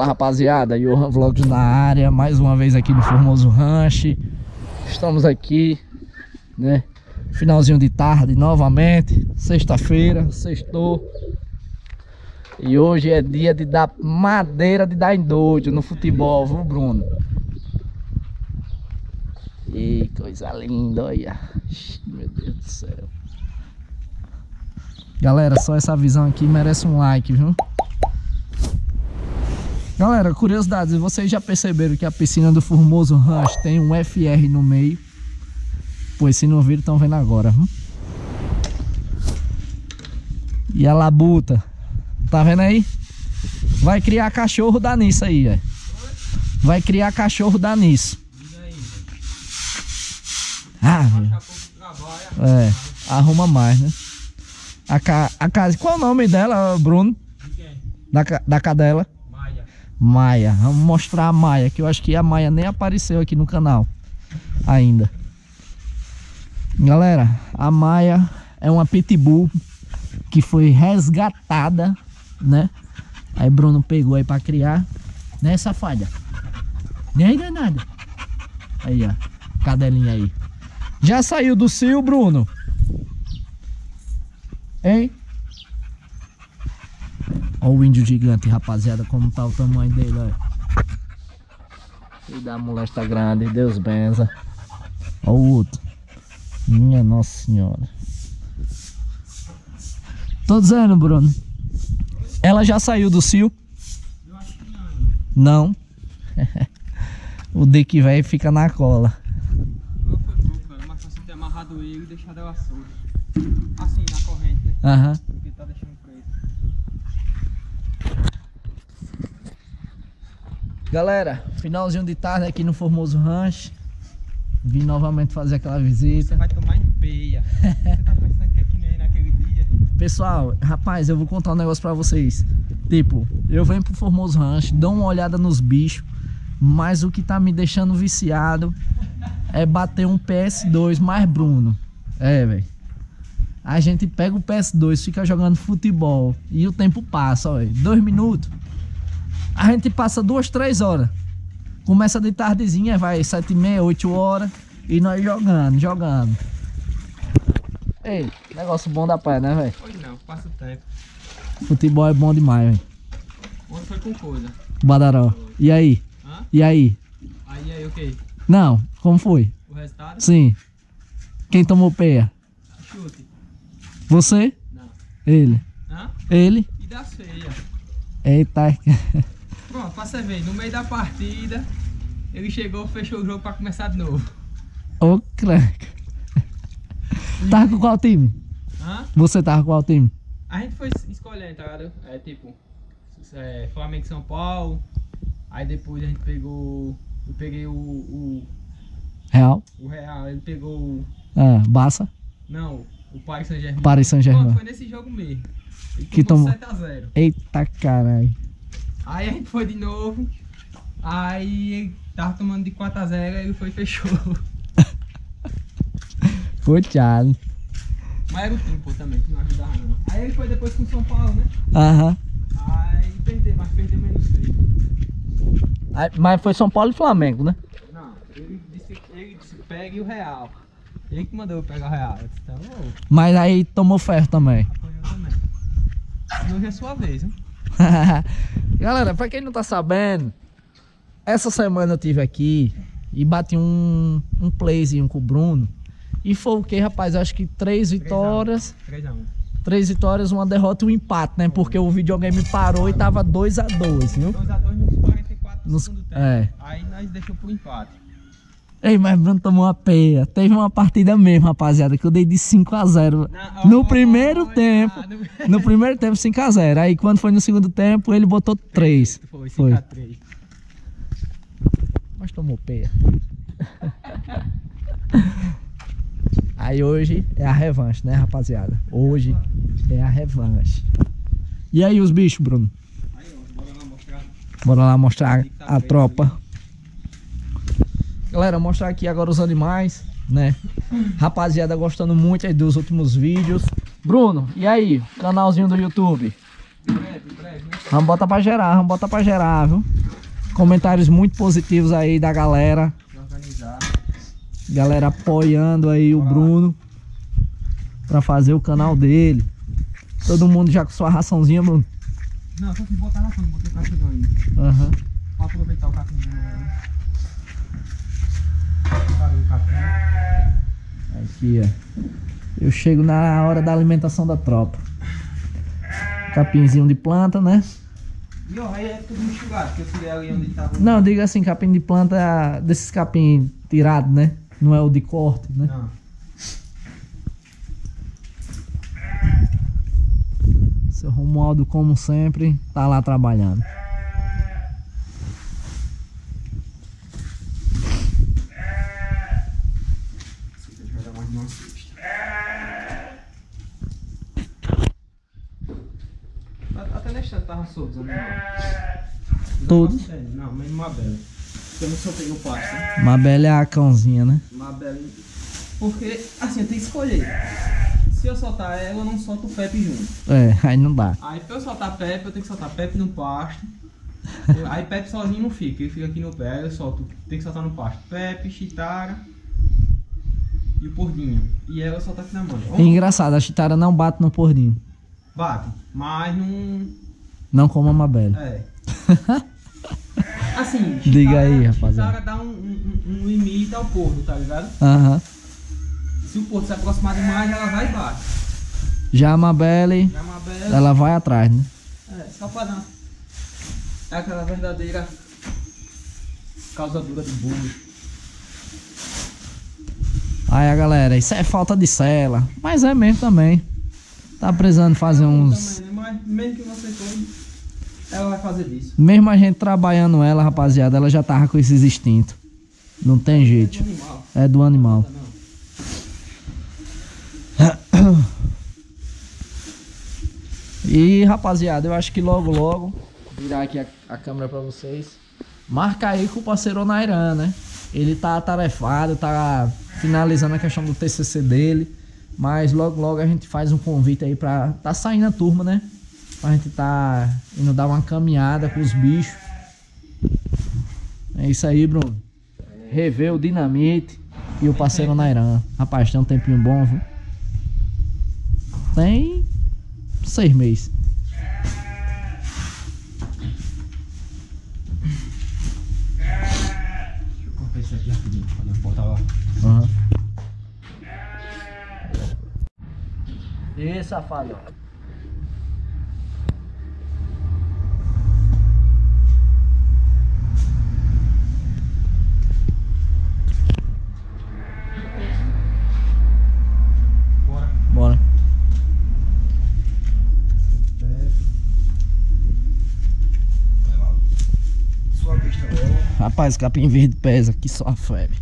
Fala rapaziada, Johan Vlogs na área, mais uma vez aqui no Formoso Ranch. Estamos aqui, né? Finalzinho de tarde novamente, sexta-feira, sextou. E hoje é dia de dar madeira de dar doido no futebol, viu Bruno? E coisa linda, olha. Meu Deus do céu. Galera, só essa visão aqui merece um like, viu? Galera, curiosidades, vocês já perceberam que a piscina do Formoso Ranch tem um FR no meio? Pois se não viram, estão vendo agora. Viu? E a labuta, tá vendo aí? Vai criar cachorro da nisso aí, é. Vai criar cachorro da nisso. Ah, é, arruma mais, né? A, ca, a casa, qual o nome dela, Bruno? Da, da cadela? Maia. Vamos mostrar a Maia, que eu acho que a Maia nem apareceu aqui no canal ainda. Galera, a Maia é uma pitbull que foi resgatada, né? Aí Bruno pegou aí pra criar, né, safada? Nem danada. Aí, ó, cadelinha aí. Já saiu do cio, Bruno? Hein? Olha o índio gigante, rapaziada, como tá o tamanho dele, olha. E da molesta grande, Deus benza. Olha o outro. Minha Nossa Senhora. Tô dizendo, Bruno. Ela já saiu do cio? Eu acho que não. Não. o Dick velho fica na cola. Não foi bom, cara. Mas você ter amarrado ele e deixado ela solta. Assim, na corrente, né? Aham. Porque tá deixando preso. Galera, finalzinho de tarde aqui no Formoso Ranch. Vim novamente fazer aquela visita. Você vai tomar em peia. Você tá pensando que é que nem naquele dia? Pessoal, rapaz, eu vou contar um negócio pra vocês. Tipo, eu venho pro Formoso Ranch, dou uma olhada nos bichos, mas o que tá me deixando viciado é bater um PS2 mais Bruno. É, velho. A gente pega o PS2, fica jogando futebol e o tempo passa, olha, dois minutos. A gente passa duas, três horas. Começa de tardezinha, vai sete e meia, oito horas e nós jogando, jogando. Ei, negócio bom da praia, né, velho? Hoje não, passa o tempo. Futebol é bom demais, velho. Ontem foi com coisa. Badaró. E aí? Hã? E aí? Aí, aí, o que? Não, como foi? O resultado? Sim. Quem tomou peia? Chute. Você? Não. Ele. Hã? Ele? E da feia. Eita. Pra você ver, no meio da partida, ele chegou, fechou o jogo pra começar de novo. Ô, cleque. Tava com qual time? Hã? Você tava com qual time? A gente foi escolhendo, tá ligado? É tipo, é, Flamengo e São Paulo. Aí depois a gente pegou. Eu peguei o, o, Real? o Real, ele pegou. o- Ah, Barça? Não, o Paris Saint-Germain. Paris Saint-Germain. foi nesse jogo mesmo. Ele Que tomou tomou? 7x0. Eita caralho. Aí a gente foi de novo. Aí ele tava tomando de 4x0, aí ele foi e fechou. Foi Thiago. Mas era o time, pô, também, que não ajudava não. Aí ele foi depois com o São Paulo, né? Aham. Aí perdeu, mas perdeu menos feio. Aí, Mas foi São Paulo e Flamengo, né? Não, ele disse, ele disse pegue o real. Ele que mandou eu pegar o real. Eu disse, então, ô, Mas aí tomou ferro também. apanhou também. E hoje é sua vez, hein? Galera, pra quem não tá sabendo, essa semana eu tive aqui e bati um, um playzinho com o Bruno. E foi o que, rapaz? Eu acho que três vitórias. 3x1. Três vitórias, uma derrota e um empate, né? Porque o videogame parou e tava 2 a 2 viu? 2x2 nos 44 do Nos- segundo tempo. é. Aí nós deixamos pro empate. Ei, mas Bruno tomou uma peia. Teve uma partida mesmo, rapaziada, que eu dei de 5 a 0 Na- No primeiro tempo. no- No primeiro tempo, 5 a 0 Aí quando foi no segundo tempo, ele botou 3. Foi, Foi. 5x3. Mas tomou peia. Aí hoje é a revanche, né, rapaziada? Hoje é a revanche. E aí os bichos, Bruno? Aí, ó, bora lá mostrar. Bora lá mostrar tá a tropa. Galera, mostrar aqui agora os animais, né? Rapaziada gostando muito aí dos últimos vídeos. Bruno, e aí? Canalzinho do YouTube? Breve, breve? Vamos botar pra gerar, vamos botar pra gerar, viu? Comentários muito positivos aí da galera. Galera apoiando aí o Bruno pra fazer o canal dele. Todo mundo já com sua raçãozinha, Bruno? Não, só que botar frente, botei cachorro ainda. Aham. Pra aproveitar o capim de novo. né? Tá o capim. Aqui, ó. Eu chego na hora da alimentação da tropa. Capinzinho de planta, né? E ó, aí é tudo misturado, porque eu fui ali onde tava. Não, diga assim, capim de planta é desses capim tirado, né? Não é o de corte, né? Não. Seu Romualdo, como sempre, tá lá trabalhando. Esse aqui vai dar mais de uma cesta. A- Até neste ano tava solto, os animais. Todos? Não, mas Mabel. Eu não soltei no pasto. né? Mabel é a cãozinha, né? Mabel. Porque, assim, eu tenho que escolher. Se eu soltar ela, eu não solto o Pepe junto. É, aí não dá. Aí pra eu soltar Pepe, eu tenho que soltar Pepe no pasto. Aí Pepe sozinho não fica, ele fica aqui no pé, eu solto, tem que soltar no pasto. Pepe, Chitara e o Pordinho. E ela solta aqui na mão. E engraçado, a chitara não bate no pordinho. Bate, mas não. Não como a Mabel. É. Assim, Diga aí, rapaziada. Chitara dá um, um, um limite ao pordo, tá ligado? Aham. Se o pordo se aproximar demais, ela vai e bate. Já a Mabel, Já uma bela. ela vai atrás, né? É, só pra dar. É aquela verdadeira causadura do bullying. Aí a galera, isso é falta de cela. Mas é mesmo também. Tá precisando fazer uns. Também, né? Mas mesmo que você for, ela vai fazer. Mesmo a gente trabalhando ela, rapaziada, ela já tava com esses instintos. Não tem É jeito. do animal. É do animal. E rapaziada, eu acho que logo logo virar aqui a, a câmera pra vocês. Marca aí com o parceiro Nairan, né? Ele tá atarefado, tá finalizando a questão do TCC dele, mas logo logo a gente faz um convite aí pra tá saindo a turma, né? Pra gente tá indo dar uma caminhada com os bichos. É isso aí, Bruno. Rever o Dinamite e o parceiro Nairan. Rapaz, tem um tempinho bom, viu? Tem seis meses. Deixa eu cortar isso aqui rapidinho, quando eu botar lá. Aham. E safado. Bora. Bora. Sua vista dela. Rapaz, capim verde pesa, que só a febre.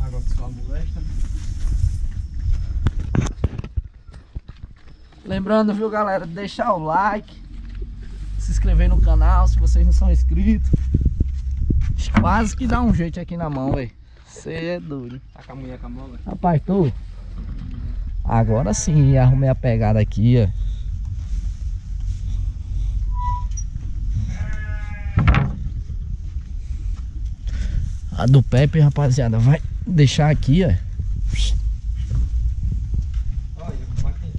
Agora molesta. Lembrando, viu, galera, de deixar o like, se inscrever no canal se vocês não são inscritos. Quase que dá um jeito aqui na mão, velho. Você é doido. Tá com a mulher com a mão, velho. Rapaz, tu. Agora sim, arrumei a pegada aqui, ó. A do Pepe, rapaziada, vai deixar aqui, ó. Olha, bate Como é, Bruno? Quem falou no vídeo que ela desperdiçava muito. O capim todinho que tava aqui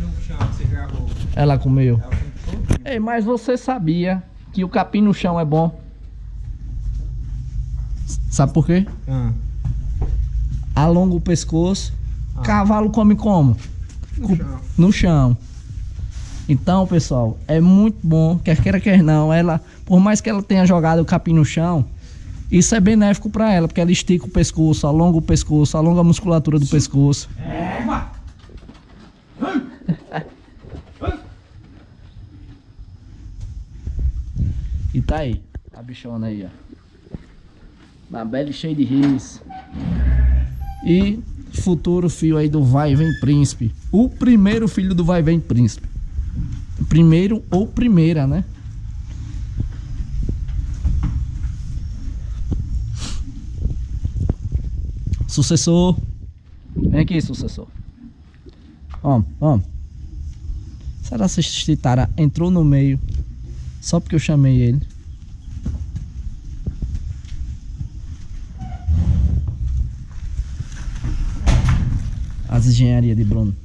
no chão que você gravou. Ela comeu. Ela todinho. Ei, mas você sabia que o capim no chão é bom? Sabe por quê? Ah. Alonga o pescoço. Ah. Cavalo come como? No Com- chão. No chão. Então, pessoal, é muito bom, quer queira, quer não, ela, por mais que ela tenha jogado o capim no chão, isso é benéfico pra ela, porque ela estica o pescoço, alonga o pescoço, alonga a musculatura do pescoço. Eva! E tá aí, a bichona aí, ó. Na bela e cheia de rios. E futuro filho aí do Vai Vem Príncipe. O primeiro filho do Vai Vem Príncipe. Primeiro ou primeira, né? Sucessor. Vem aqui, sucessor. Ó, ó. Será que esse Titara entrou no meio só porque eu chamei ele? As engenharias de Bruno.